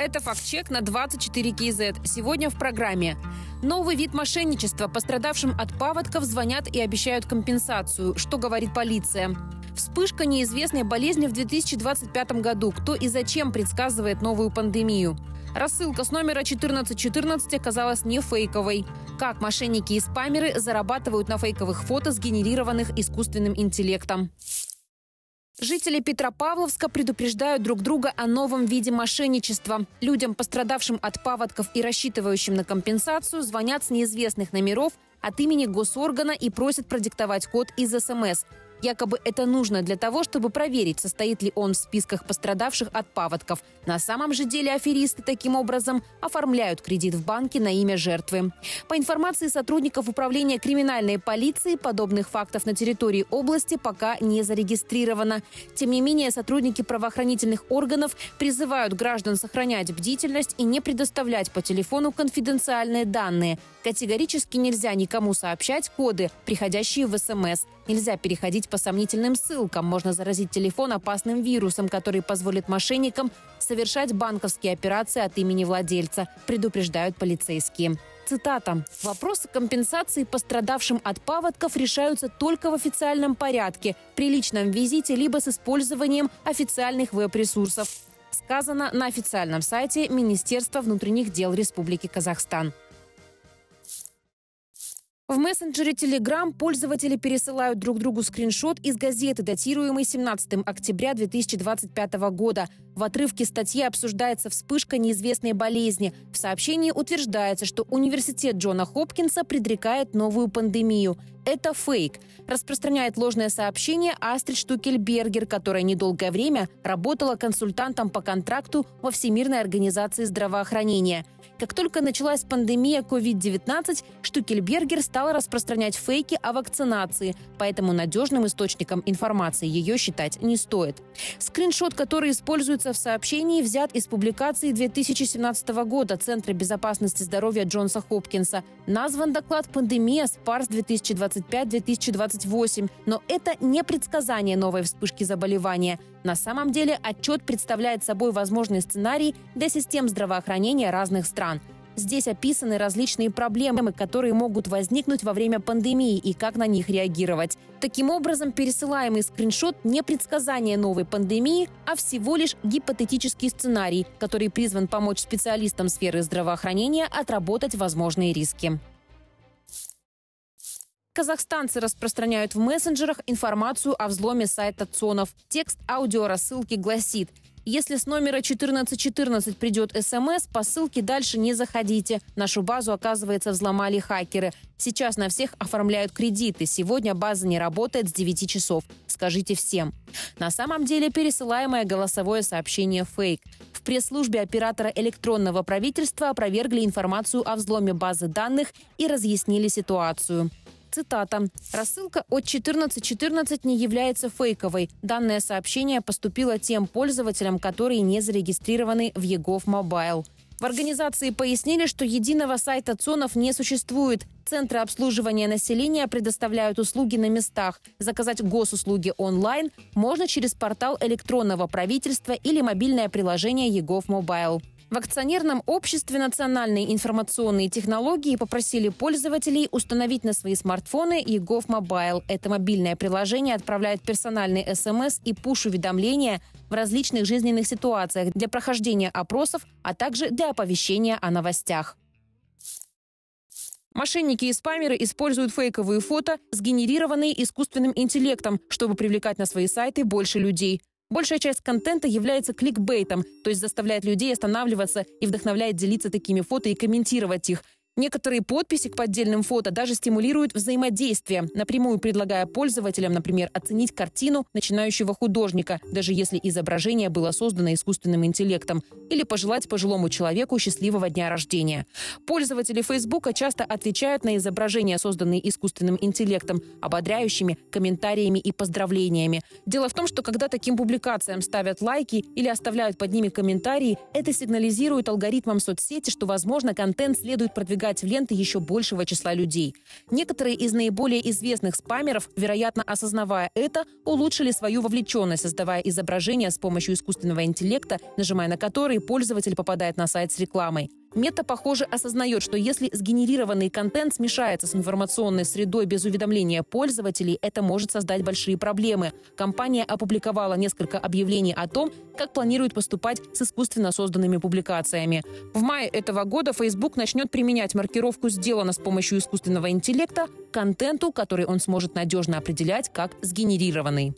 Это факт-чек на 24 КЗ. Сегодня в программе. Новый вид мошенничества. Пострадавшим от паводков звонят и обещают компенсацию. Что говорит полиция? Вспышка неизвестной болезни в 2025 году. Кто и зачем предсказывает новую пандемию? Рассылка с номера 1414 оказалась не фейковой. Как мошенники и спамеры зарабатывают на фейковых фото, сгенерированных искусственным интеллектом. Жители Петропавловска предупреждают друг друга о новом виде мошенничества. Людям, пострадавшим от паводков и рассчитывающим на компенсацию, звонят с неизвестных номеров от имени госоргана и просят продиктовать код из СМС. Якобы это нужно для того, чтобы проверить, состоит ли он в списках пострадавших от паводков. На самом же деле аферисты таким образом оформляют кредит в банке на имя жертвы. По информации сотрудников Управления криминальной полиции, подобных фактов на территории области пока не зарегистрировано. Тем не менее, сотрудники правоохранительных органов призывают граждан сохранять бдительность и не предоставлять по телефону конфиденциальные данные. Категорически нельзя никому сообщать коды, приходящие в СМС. Нельзя переходить по сомнительным ссылкам. Можно заразить телефон опасным вирусом, который позволит мошенникам совершать банковские операции от имени владельца, предупреждают полицейские. Цитата. «Вопросы компенсации пострадавшим от паводков решаются только в официальном порядке, при личном визите либо с использованием официальных веб-ресурсов», сказано на официальном сайте Министерства внутренних дел Республики Казахстан. В мессенджере Telegram пользователи пересылают друг другу скриншот из газеты, датируемой 17 октября 2025 года. В отрывке статьи обсуждается вспышка неизвестной болезни. В сообщении утверждается, что университет Джона Хопкинса предрекает новую пандемию. Это фейк. Распространяет ложное сообщение Астрид Штукельбергер, которая недолгое время работала консультантом по контракту во Всемирной организации здравоохранения. Как только началась пандемия COVID-19, Штукельбергер стала распространять фейки о вакцинации, поэтому надежным источником информации ее считать не стоит. Скриншот, который используется в сообщении, взят из публикации 2017 года Центра безопасности здоровья Джонса Хопкинса. Назван доклад «Пандемия СПАРС 2025-2028», но это не предсказание новой вспышки заболевания. На самом деле отчет представляет собой возможный сценарий для систем здравоохранения разных стран. Здесь описаны различные проблемы, которые могут возникнуть во время пандемии и как на них реагировать. Таким образом, пересылаемый скриншот не предсказание новой пандемии, а всего лишь гипотетический сценарий, который призван помочь специалистам сферы здравоохранения отработать возможные риски. Казахстанцы распространяют в мессенджерах информацию о взломе сайта ЦОНов. Текст аудиорассылки гласит если с номера 1414 придет СМС, по ссылке дальше не заходите. Нашу базу, оказывается, взломали хакеры. Сейчас на всех оформляют кредиты. Сегодня база не работает с 9 часов. Скажите всем. На самом деле пересылаемое голосовое сообщение фейк. В пресс-службе оператора электронного правительства опровергли информацию о взломе базы данных и разъяснили ситуацию. Цитата. «Рассылка от 1414 не является фейковой. Данное сообщение поступило тем пользователям, которые не зарегистрированы в eGov Mobile». В организации пояснили, что единого сайта ЦОНов не существует. Центры обслуживания населения предоставляют услуги на местах. Заказать госуслуги онлайн можно через портал электронного правительства или мобильное приложение eGov Mobile. В акционерном обществе национальные информационные технологии попросили пользователей установить на свои смартфоны eGov Mobile. Это мобильное приложение отправляет персональные смс и пуш-уведомления в различных жизненных ситуациях для прохождения опросов, а также для оповещения о новостях. Мошенники и спамеры используют фейковые фото, сгенерированные искусственным интеллектом, чтобы привлекать на свои сайты больше людей. Большая часть контента является кликбейтом, то есть заставляет людей останавливаться и вдохновляет делиться такими фото и комментировать их – Некоторые подписи к поддельным фото даже стимулируют взаимодействие, напрямую предлагая пользователям, например, оценить картину начинающего художника, даже если изображение было создано искусственным интеллектом, или пожелать пожилому человеку счастливого дня рождения. Пользователи Фейсбука часто отвечают на изображения, созданные искусственным интеллектом, ободряющими комментариями и поздравлениями. Дело в том, что когда таким публикациям ставят лайки или оставляют под ними комментарии, это сигнализирует алгоритмам соцсети, что, возможно, контент следует продвигать попадать в ленты еще большего числа людей. Некоторые из наиболее известных спамеров, вероятно, осознавая это, улучшили свою вовлеченность, создавая изображения с помощью искусственного интеллекта, нажимая на которые пользователь попадает на сайт с рекламой. Мета, похоже, осознает, что если сгенерированный контент смешается с информационной средой без уведомления пользователей, это может создать большие проблемы. Компания опубликовала несколько объявлений о том, как планирует поступать с искусственно созданными публикациями. В мае этого года Facebook начнет применять маркировку «Сделано с помощью искусственного интеллекта» контенту, который он сможет надежно определять как сгенерированный.